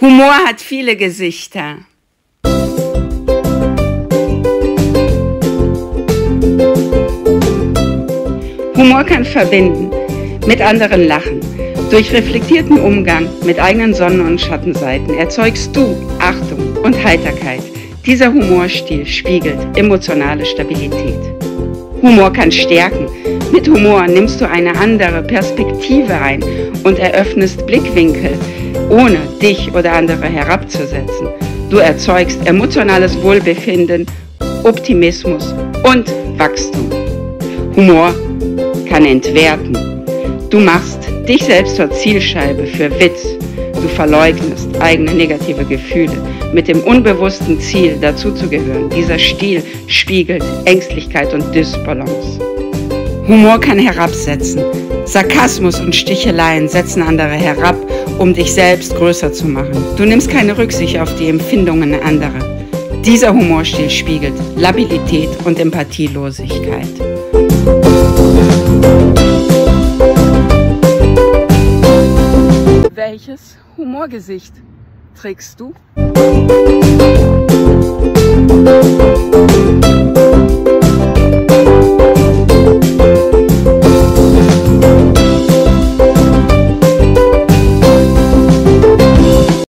Humor hat viele Gesichter. Humor kann verbinden, mit anderen lachen. Durch reflektierten Umgang mit eigenen Sonnen- und Schattenseiten erzeugst du Achtung und Heiterkeit. Dieser Humorstil spiegelt emotionale Stabilität. Humor kann stärken. Mit Humor nimmst du eine andere Perspektive ein und eröffnest Blickwinkel, ohne dich oder andere herabzusetzen. Du erzeugst emotionales Wohlbefinden, Optimismus und Wachstum. Humor kann entwerten. Du machst dich selbst zur Zielscheibe für Witz. Du verleugnest eigene negative Gefühle mit dem unbewussten Ziel, dazuzugehören. Dieser Stil spiegelt Ängstlichkeit und Dysbalance. Humor kann herabsetzen. Sarkasmus und Sticheleien setzen andere herab, um dich selbst größer zu machen. Du nimmst keine Rücksicht auf die Empfindungen anderer. Dieser Humorstil spiegelt Labilität und Empathielosigkeit. Welches Humorgesicht trägst du?